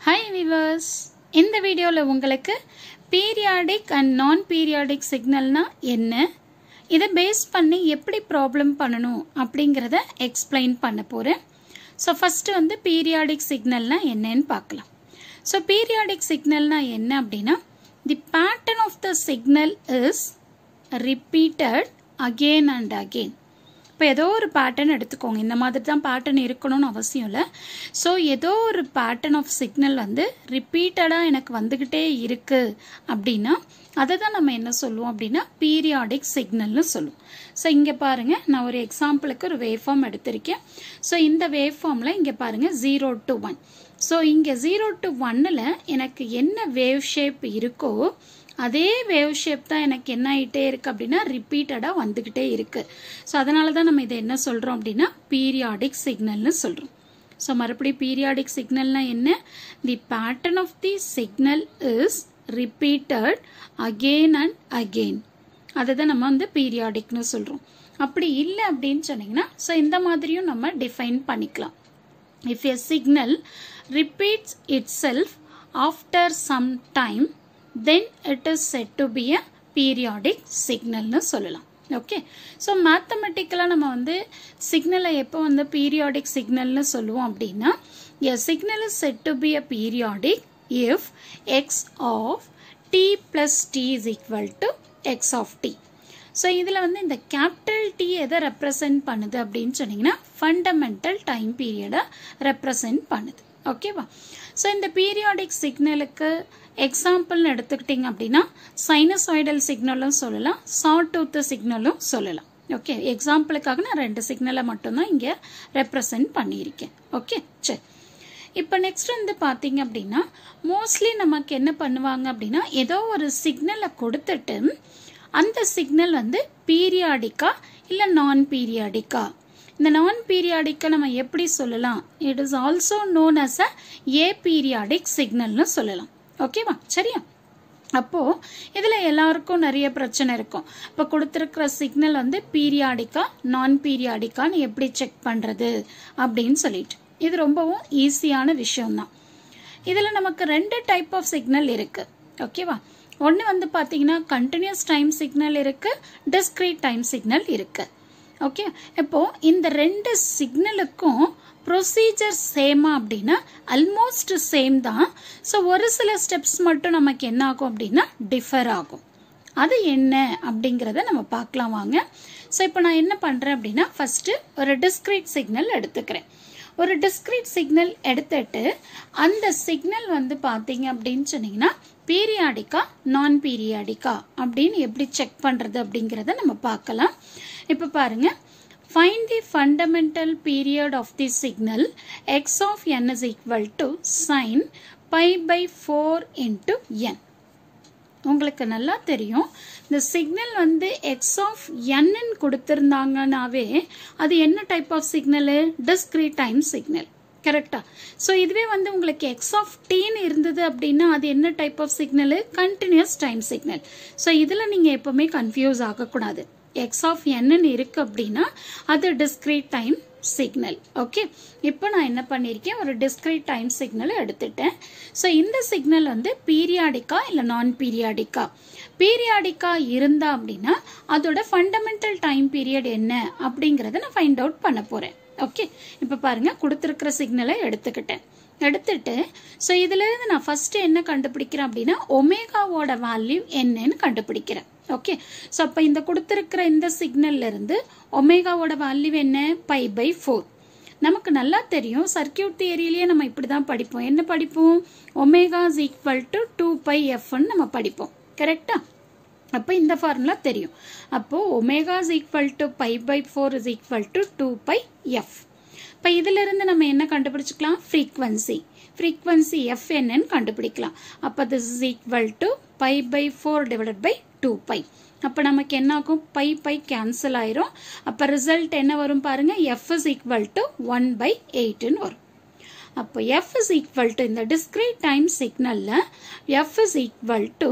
Hi viewers இந்த வீடியோவில் உங்களுக்கு பீரியாடிக் அண்ட் நான் பீரியாடிக் சிக்னல்னா என்ன? இதை பேஸ் பண்ணி எப்படி ப்ராப்ளம் பண்ணணும் அப்படிங்கிறத எக்ஸ்பிளைன் பண்ண போகிறேன் ஸோ ஃபஸ்ட்டு வந்து பீரியாடிக் சிக்னல்னா என்னன்னு பார்க்கலாம். ஸோ பீரியாடிக் சிக்னல்னா என்ன அப்படின்னா the pattern of the signal is repeated again and again இப்போ ஏதோ ஒரு பேட்டர்ன் எடுத்துக்கோங்க. இந்த மாதிரி தான் பேட்டர்ன் இருக்கணும்னு அவசியம் இல்லை. ஸோ ஏதோ ஒரு பேட்டர்ன் ஆஃப் சிக்னல் வந்து ரிப்பீட்டடாக எனக்கு வந்துக்கிட்டே இருக்குது அப்படின்னா அதை தான் நம்ம என்ன சொல்லுவோம் அப்படின்னா பீரியாடிக் சிக்னல்னு சொல்லுவோம். ஸோ இங்கே பாருங்கள் நான் ஒரு எக்ஸாம்பிளுக்கு ஒரு வேவ் ஃபார்ம் எடுத்திருக்கேன். ஸோ இந்த வேவ் ஃபார்மில் இங்கே பாருங்கள் ஜீரோ டு ஒன் ஸோ இங்கே ஜீரோ டு ஒன்னில் எனக்கு என்ன வேவ் ஷேப் இருக்கோ அதே வேவ் ஷேப் தான் எனக்கு என்ன ஆகிட்டே இருக்குது அப்படின்னா ரிப்பீட்டடாக வந்துக்கிட்டே இருக்குது ஸோ அதனால தான் நம்ம இதை என்ன சொல்கிறோம் அப்படின்னா பீரியாடிக் சிக்னல்னு சொல்கிறோம் ஸோ மறுபடியும் பீரியாடிக் சிக்னல்னா என்ன? The pattern of the signal is repeated again and again அதை தான் நம்ம வந்து பீரியாடிக்னு சொல்கிறோம் அப்படி இல்லை அப்படின்னு சொன்னீங்கன்னா ஸோ இந்த மாதிரியும் நம்ம டிஃபைன் பண்ணிக்கலாம். If a signal repeats itself after some time then it is said to be a periodic சிக்னல்னு சொல்லலாம். ஓகே ஸோ மேத்தமெட்டிக்கலாக நம்ம வந்து சிக்னலை எப்போ வந்து பீரியாடிக் சிக்னல்னு சொல்லுவோம் அப்படின்னா a signal is said to be a periodic if x of t plus t is equal to x of t so இதில் வந்து இந்த கேபிட்டல் டி எதை ரெப்ரசன்ட் பண்ணுது அப்படின்னு சொன்னீங்கன்னா ஃபண்டமெண்டல் டைம் பீரியடை ரெப்ரசன்ட் பண்ணுது. ஓகேவா ஸோ இந்த பீரியாடிக் சிக்னலுக்கு எக்ஸாம்பிள்னு எடுத்துக்கிட்டிங்க அப்படின்னா சைனசாய்டல் சிக்னலும் சொல்லலாம் சாட் டூத் சிக்னலும் சொல்லலாம். ஓகே எக்ஸாம்பிளுக்காக நான் ரெண்டு சிக்னலை மட்டும்தான் இங்கே ரெப்ரசன்ட் பண்ணியிருக்கேன். ஓகே சரி. இப்போ நெக்ஸ்ட் வந்து பார்த்தீங்க அப்படின்னா மோஸ்ட்லி நமக்கு என்ன பண்ணுவாங்க அப்படின்னா ஏதோ ஒரு சிக்னலை கொடுத்துட்டு அந்த சிக்னல் வந்து பீரியாடிக்கா இல்லை நான் பீரியாடிக்கா இந்த நான் பீரியாடிக்கை நம்ம எப்படி சொல்லலாம்? It is also known as a a periodic சிக்னல்னு சொல்லலாம் ஓகேவா சரியா? அப்போது இதில் எல்லாருக்கும் நிறைய பிரச்சனை இருக்கும். இப்போ கொடுத்துருக்கிற சிக்னல் வந்து பீரியாடிக்கா நான் பீரியாடிக்கான்னு எப்படி செக் பண்ணுறது அப்படின்னு சொல்லிட்டு. இது ரொம்பவும் ஈஸியான விஷயம்தான். இதில் நமக்கு ரெண்டு டைப் ஆஃப் சிக்னல் இருக்குது ஓகேவா ஒன்று வந்து பார்த்தீங்கன்னா கண்டினியூஸ் டைம் சிக்னல் இருக்குது டிஸ்க்ரீட் டைம் சிக்னல் இருக்குது ஓகே இப்போது இந்த ரெண்டு சிக்னலுக்கும் ப்ரொசீஜர் சேமா அப்படின்னா அல்மோஸ்ட் சேம் தான். ஸோ ஒரு சில ஸ்டெப்ஸ் மட்டும் நமக்கு என்ன ஆகும் அப்படின்னா டிஃபர் ஆகும். அது என்ன அப்படிங்கிறத நம்ம பார்க்கலாம் வாங்க. ஸோ இப்போ நான் என்ன பண்ணுறேன் அப்படின்னா ஃபஸ்ட்டு ஒரு டிஸ்க்ரீட் சிக்னல் எடுத்துக்கிறேன். ஒரு டிஸ்க்ரீட் சிக்னல் எடுத்துட்டு அந்த சிக்னல் வந்து பார்த்தீங்க அப்படின்னு சொன்னீங்கன்னா பீரியாடிக்கா நான் பீரியாடிக்கா அப்படின்னு எப்படி செக் பண்ணுறது அப்படிங்கிறத நம்ம பார்க்கலாம். இப்போ பாருங்க. Find the fundamental period of the signal x of n is equal to sine pi by four into n உங்களுக்கு நல்லா தெரியும். இந்த சிக்னல் வந்து எக்ஸ் ஆஃப் என்னு கொடுத்துருந்தாங்கனாவே அது என்ன type of signal discrete time signal கரெக்டா ஸோ இதுவே வந்து உங்களுக்கு எக்ஸ் ஆஃப் டீன்னு இருந்தது அப்படின்னா அது என்ன type of signal continuous time signal so இதில் நீங்கள் எப்போவுமே கன்ஃபியூஸ் ஆகக்கூடாது. எக்ஸ் ஆஃப் என்னன்னு இருக்கு அப்படின்னா அது டிஸ்கிரீட் டைம் சிக்னல் ஓகே இப்போ நான் என்ன பண்ணியிருக்கேன் ஒரு டிஸ்கிரீட் டைம் சிக்னலை எடுத்துட்டேன். ஸோ இந்த சிக்னல் வந்து பீரியாடிக்கா இல்லை நான் பீரியாடிக்கா பீரியாடிக்கா இருந்தா அப்படின்னா அதோட ஃபண்டமெண்டல் டைம் பீரியட் என்ன அப்படிங்கிறத நான் ஃபைண்ட் அவுட் பண்ண போகிறேன் ஓகே இப்போ பாருங்க கொடுத்துருக்கிற சிக்னலை எடுத்துக்கிட்டேன். எடுத்துட்டு ஸோ இதுலேருந்து நான் ஃபஸ்ட்டு என்ன கண்டுபிடிக்கிறேன் அப்படின்னா ஒமேகாவோட வேல்யூ என்னன்னு கண்டுபிடிக்கிறேன். ஓகே ஸோ அப்போ இந்த கொடுத்துருக்கிற இந்த சிக்னல்ல இருந்து ஒமேகாவோட வேல்யூ என்ன? பை பை ஃபோர் நமக்கு நல்லா தெரியும். சர்க்கியூட் தியரியிலேயே நம்ம இப்படி தான் படிப்போம். என்ன படிப்போம்? Omega is equal to two pi எஃப்னு நம்ம படிப்போம். கரெக்டா அப்போ இந்த ஃபார்முலா தெரியும். அப்போது omega is equal to pi by four is equal to two pi f இப்போ இதிலிருந்து நம்ம என்ன கண்டுபிடிச்சிக்கலாம்? ஃப்ரீக்வன்சி ஃப்ரீக்வன்சி எஃப் என்னன்னு கண்டுபிடிக்கலாம். அப்போ this is equal to pi by four divided by two pi அப்போ நமக்கு என்ன ஆகும் பை பை கேன்சல் ஆயிரும். அப்போ ரிசல்ட் என்ன வரும் பாருங்க? F is equal to one by எயிட்டுன்னு வரும். அப்போ எஃப் இஸ் ஈக்குவல் டு இந்த டிஸ்கிரீட் டைம் சிக்னலில் f is equal to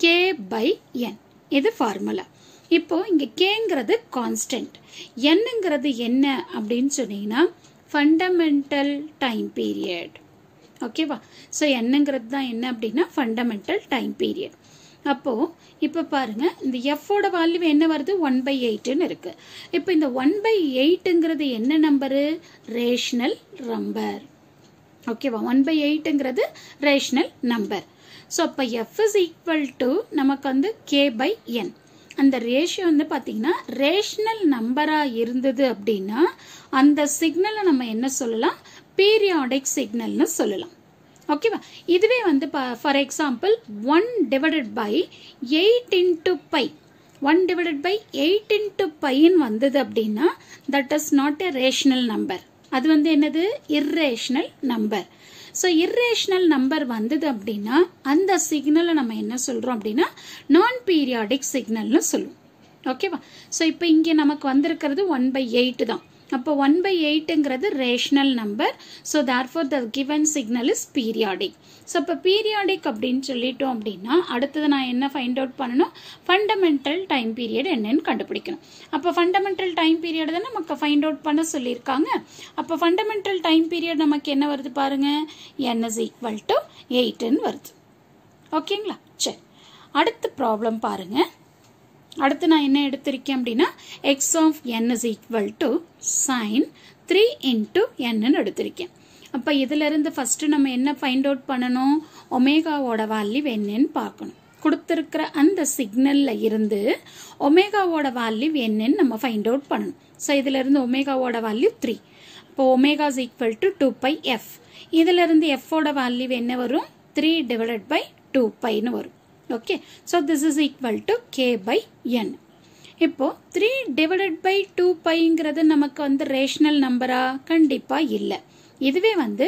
k by n இது ஃபார்முலா இப்போ இங்கே கேங்கிறது கான்ஸ்டன்ட் என்னங்கிறது என்ன அப்படின்னு சொன்னீங்கன்னா ஃபண்டமெண்டல் டைம் பீரியட் ஓகேவா ஸோ என்னங்கிறது தான் என்ன அப்படின்னா ஃபண்டமெண்டல் டைம் பீரியட் அப்போது இப்போ பாருங்க இந்த எஃபோட வேல்யூ என்ன வருது? ஒன் பை எயிட்டுன்னு இருக்கு. இப்போ இந்த ஒன் பை எயிட்டுங்கிறது என்ன நம்பரு ரேஷனல் நம்பர் ஓகேவா ஒன் பை எயிட்டுங்கிறது ரேஷனல் நம்பர் ஸோ அப்போ எஃப் இஸ் ஈக்குவல் டு நமக்கு வந்து கே பை என் அந்த ரேஷியோ வந்து பார்த்தீங்கன்னா ரேஷ்னல் நம்பராக இருந்தது அப்படின்னா அந்த சிக்னலை நம்ம என்ன சொல்லலாம்? பீரியாடிக் சிக்னல்னு சொல்லலாம். ஓகேவா இதுவே வந்து for example one divided by eight into pi one divided by eight into பைன்னு வந்தது அப்படின்னா that is not a rational number அது வந்து என்னது? Irrational number so irrational number வந்தது அப்படின்னா அந்த சிக்னலை நம்ம என்ன சொல்கிறோம் அப்படின்னா நான் பீரியாடிக் சிக்னல்னு சொல்லுவோம். ஓகேவா ஸோ இப்போ இங்கே நமக்கு வந்திருக்கிறது ஒன் பை எயிட் தான். அப்போ one by எயிட்டுங்கிறது rational number so therefore the given signal is periodic so இப்போ பீரியாடிக் அப்படின்னு சொல்லிட்டோம் அப்படின்னா அடுத்தது நான் என்ன ஃபைண்ட் அவுட் பண்ணணும்? ஃபண்டமெண்டல் டைம் பீரியட் என்னன்னு கண்டுபிடிக்கணும். அப்போ ஃபண்டமெண்டல் டைம் பீரியட் தான் நமக்கு ஃபைண்ட் அவுட் பண்ண சொல்லியிருக்காங்க. அப்போ ஃபண்டமெண்டல் டைம் பீரியட் நமக்கு என்ன வருது பாருங்க? என் இஸ் ஈக்குவல் டு எயிட்டுன்னு வருது. ஓகேங்களா சரி. அடுத்த ப்ராப்ளம் பாருங்கள் அடுத்து நான் என்ன எடுத்திருக்கேன் அப்படின்னா x of n is equal to sine three into என்னன்னு எடுத்திருக்கேன். அப்போ இதிலிருந்து ஃபஸ்ட்டு நம்ம என்ன ஃபைண்ட் அவுட் பண்ணணும்? ஒமேகாவோட வேல்யூ என்னன்னு பார்க்கணும். கொடுத்துருக்கிற அந்த சிக்னலில் இருந்து ஒமேகாவோட வேல்யூ என்னன்னு நம்ம ஃபைண்ட் அவுட் பண்ணணும். ஸோ இதிலிருந்து ஒமேகாவோட வேல்யூ த்ரீ இப்போ omega is equal to two pi f இதிலிருந்து எஃப்போட வேல்யூ என்ன வரும்? த்ரீ டிவைடட் பை டூ பைன்னு வரும். Okay so this is equal to k by n இப்போது த்ரீ டிவைடட் பை டூ பைங்கிறது நமக்கு வந்து ரேஷ்னல் நம்பரா கண்டிப்பாக இல்லை. இதுவே வந்து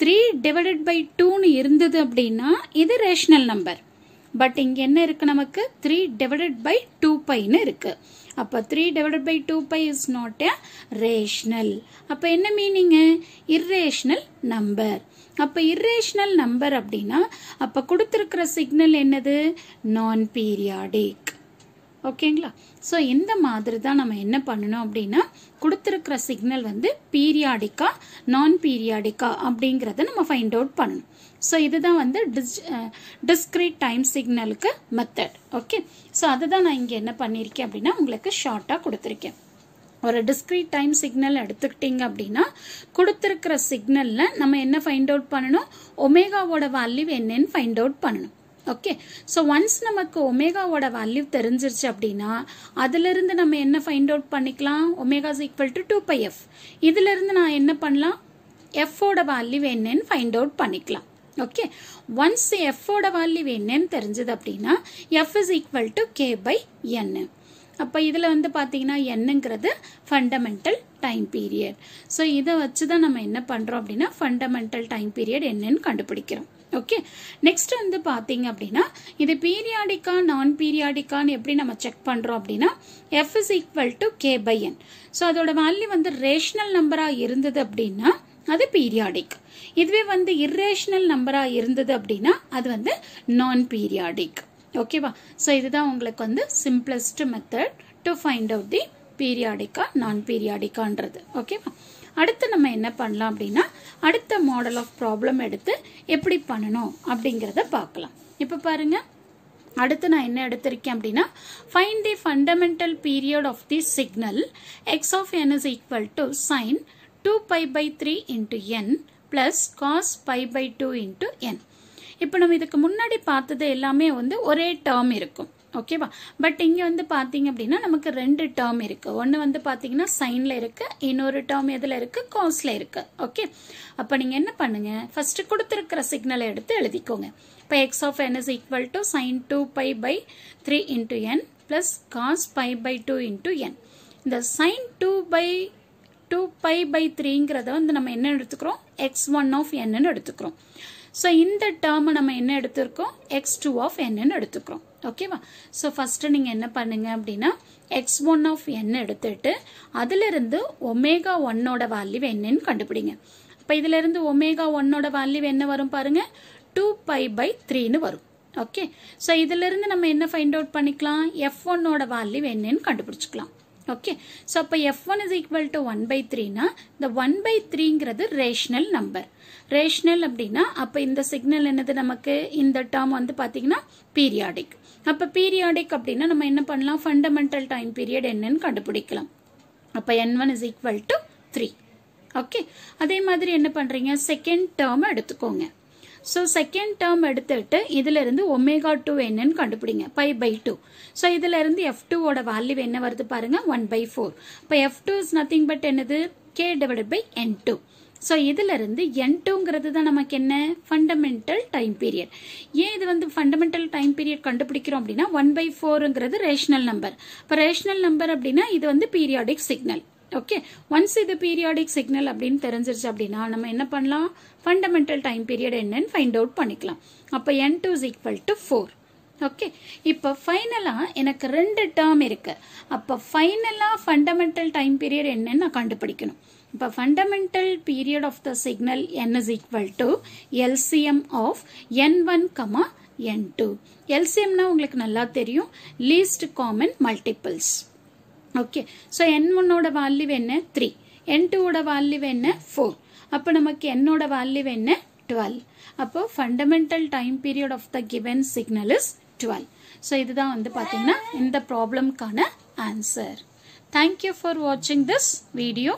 த்ரீ டிவைடட் பை டூன்னு இருந்தது அப்படின்னா இது ரேஷ்னல் நம்பர் பட் இங்கே என்ன இருக்குது நமக்கு? த்ரீ டிவைடட் பை டூ பைன்னு இருக்குது அப்போ three divided by two pi is not a rational அப்போ என்ன மீனிங்கு இர்ரேஷ்னல் நம்பர் அப்போ இர்ரேஷ்னல் நம்பர் அப்படின்னா அப்போ கொடுத்துருக்கிற சிக்னல் என்னது? நான் பீரியாடிக் ஓகேங்களா ஸோ இந்த மாதிரி தான் நம்ம என்ன பண்ணணும் அப்படின்னா கொடுத்துருக்கிற சிக்னல் வந்து பீரியாடிக்கா நான் பீரியாடிக்கா அப்படிங்கிறத நம்ம ஃபைண்ட் அவுட் பண்ணணும். ஸோ இதுதான் வந்து டிஸ் டிஸ்கிரீட் டைம் சிக்னலுக்கு மெத்தட் ஓகே ஸோ அதை தான் நான் இங்கே என்ன பண்ணியிருக்கேன் அப்படின்னா உங்களுக்கு ஷார்ட்டாக கொடுத்துருக்கேன். ஒரு டிஸ்கிரீட் டைம் சிக்னல் எடுத்துக்கிட்டீங்க அப்படின்னா கொடுத்துருக்கிற சிக்னலில் நம்ம என்ன ஃபைண்ட் அவுட் பண்ணணும்? ஒமேகாவோட வேல்யூ என்னன்னு ஃபைண்ட் அவுட் பண்ணணும். ஓகே ஸோ ஒன்ஸ் நமக்கு ஒமேகாவோட வேல்யூ தெரிஞ்சிருச்சு அப்படின்னா அதிலிருந்து நம்ம என்ன ஃபைண்ட் அவுட் பண்ணிக்கலாம்? Omegas equal to two by F இதிலிருந்து நான் என்ன பண்ணலாம்? எஃப்போட வேல்யூ என்னன்னு ஃபைண்ட் அவுட் பண்ணிக்கலாம். ஓகே ஒன்ஸ் எஃப்போட வேல்யூ என்னன்னு தெரிஞ்சது அப்படின்னா F is equal to K by N அப்போ இதில் வந்து பார்த்தீங்கன்னா என்னங்கிறது ஃபண்டமெண்டல் டைம் பீரியட் ஸோ இதை வச்சு தான் நம்ம என்ன பண்ணுறோம் அப்படின்னா ஃபண்டமெண்டல் டைம் பீரியட் என்னன்னு கண்டுபிடிக்கிறோம். ஓகே நெக்ஸ்ட் வந்து பார்த்தீங்க அப்படின்னா இது பீரியாடிக்கா நான் பீரியாடிக்கான்னு எப்படி நம்ம செக் பண்ணுறோம் அப்படின்னா F is equal to K by N so அதோட வேல்யூ வந்து ரேஷனல் நம்பராக இருந்தது அப்படின்னா அது பீரியாடிக் இதுவே வந்து இர்ரேஷனல் நம்பராக இருந்தது அப்படின்னா அது வந்து நான் பீரியாடிக் ஓகேவா ஸோ இதுதான் உங்களுக்கு வந்து simplest method to find out the பீரியாடிக்கா நான் பீரியாடிக்கான்றது ஓகேவா அடுத்து நம்ம என்ன பண்ணலாம் அப்படின்னா அடுத்த மாடல் ஆஃப் ப்ராப்ளம் எடுத்து எப்படி பண்ணணும் அப்படிங்கிறத பார்க்கலாம். இப்போ பாருங்க. அடுத்து நான் என்ன எடுத்திருக்கேன் அப்படின்னா find the fundamental period of the signal X of N is equal to sine two pi by three into N plus cos pi by two into N இப்போ நம்ம இதுக்கு முன்னாடி பார்த்தது எல்லாமே வந்து ஒரே டேர்ம் இருக்கும். ஓகேவா பட் இங்கே வந்து பார்த்தீங்க அப்படின்னா நமக்கு ரெண்டு டேர்ம் இருக்குது ஒன்று வந்து பார்த்தீங்கன்னா சைனில் இருக்குது இன்னொரு டேர்ம் எதில் இருக்குது காஸ்ல இருக்குது ஓகே அப்போ நீங்கள் என்ன பண்ணுங்க? ஃபஸ்ட்டு கொடுத்துருக்கிற சிக்னலை எடுத்து எழுதிக்கோங்க. இப்போ X of N is equal to sine two pi by three into N plus cos pi by two into N இந்த sine two pi two pi by த்ரீங்கிறத வந்து நம்ம என்ன எடுத்துக்கிறோம்? எக்ஸ் ஒன் ஆஃப் என்னன்னு எடுத்துக்கிறோம். ஸோ இந்த டேர்மை நம்ம என்ன எடுத்திருக்கோம்? எக்ஸ் டூ ஆஃப் என்னன்னு எடுத்துக்கிறோம். ஓகேவா ஸோ ஃபஸ்ட்டு நீங்கள் என்ன பண்ணுங்க அப்படின்னா எக்ஸ் ஒன் ஆஃப் என் எடுத்துட்டு அதிலிருந்து ஒமேகா ஒன்னோட வேல்யூ என்னன்னு கண்டுபிடிங்க. இப்போ இதிலிருந்து ஒமேகா ஒன்னோட வேல்யூ என்ன வரும் பாருங்க? டூ பை பை த்ரீன்னு வரும். ஓகே ஸோ இதிலிருந்து நம்ம என்ன ஃபைண்ட் அவுட் பண்ணிக்கலாம்? எஃப் ஒன்னோட வேல்யூ என்னன்னு கண்டுபிடிச்சிக்கலாம். ஓகே ஸோ அப்போ f one is equal to one by த்ரீனா இந்த ஒன் பை த்ரீங்கிறது ரேஷ்னல் நம்பர் ரேஷ்னல் அப்படின்னா அப்போ இந்த சிக்னல் என்னது நமக்கு? இந்த டேர்ம் வந்து பார்த்தீங்கன்னா பீரியாடிக் அப்போ பீரியாடிக் அப்படின்னா நம்ம என்ன பண்ணலாம்? ஃபண்டமெண்டல் டைம் பீரியட் என்னன்னு கண்டுபிடிக்கலாம். அப்போ N one is equal to three okay அதே மாதிரி என்ன பண்ணுறீங்க செகண்ட் டேர்ம் எடுத்துக்கோங்க. ஸோ செகண்ட் டேர்ம் எடுத்துட்டு இதிலிருந்து ஒமேகா டூ என்னன்னு கண்டுபிடிங்க. பை பை டூ ஸோ இதுல இருந்து எஃப் டூவோட வேல்யூ என்ன வருது பாருங்க? ஒன் பை ஃபோர் இப்போ F two is nothing but என்னது? K divide by N two so இதுல இருந்து என் டூங்கிறது தான் நமக்கு என்ன? ஃபண்டமெண்டல் டைம் பீரியட் ஏன் இது வந்து ஃபண்டமெண்டல் டைம் பீரியட் கண்டுபிடிக்கிறோம் அப்படின்னா ஒன் பை ஃபோருங்கிறது ரேஷனல் நம்பர் இப்போ ரேஷனல் நம்பர் அப்படின்னா இது வந்து பீரியாடிக் சிக்னல் ஓகே ஒன்ஸ் இது பீரியாடிக் சிக்னல் அப்படின்னு தெரிஞ்சிருச்சு அப்படின்னா நம்ம என்ன பண்ணலாம்? ஃபண்டமெண்டல் டைம் பீரியட் என்னன்னு ஃபைண்ட் அவுட் பண்ணிக்கலாம். அப்போ N two is equal to four okay இப்போ ஃபைனலாக எனக்கு ரெண்டு டேர்ம் இருக்கு. அப்போ ஃபைனலாக ஃபண்டமெண்டல் டைம் பீரியட் என்னன்னு நான் கண்டுபிடிக்கணும். இப்போ fundamental period of the signal N is equal to LCM of N one comma N two எல்சிஎம்னா உங்களுக்கு நல்லா தெரியும். Least common multiples okay so N ஒன்னோட வால்யூ என்ன? த்ரீ என் டூவோட வால்யூ என்ன? ஃபோர் அப்போ நமக்கு என்னோட வால்யூ என்ன? டுவெல் அப்போ fundamental time period of the given signal is twelve so இதுதான் வந்து பார்த்தீங்கன்னா இந்த ப்ராப்ளம்க்கான ஆன்சர் தேங்க்யூ ஃபார் வாட்சிங் திஸ் வீடியோ